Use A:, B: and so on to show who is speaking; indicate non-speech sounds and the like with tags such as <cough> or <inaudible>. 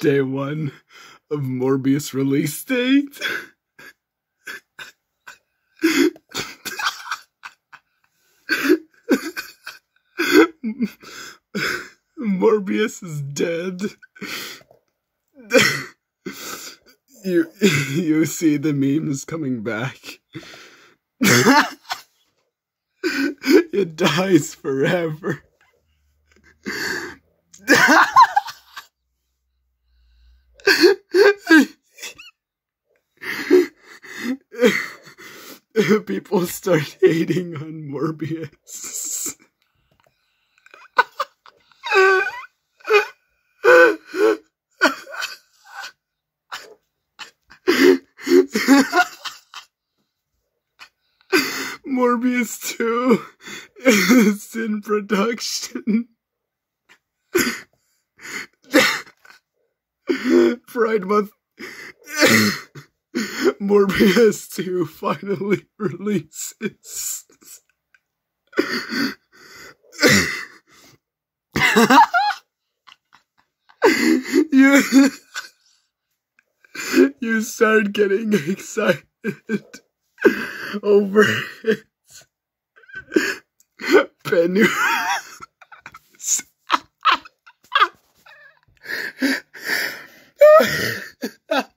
A: Day one of Morbius release date. Morbius is dead. you you see the memes coming back. it dies forever. <laughs> People start hating on Morbius. Morbius 2 is in production. <laughs> Pride Month. <laughs> Morbius 2 finally <laughs> releases. <laughs> you, you start getting excited over it. Benny. <laughs>